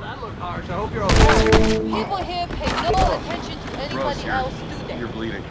look harsh. I hope you're okay. People here pay no attention to anybody Russ, else, do they? You're bleeding.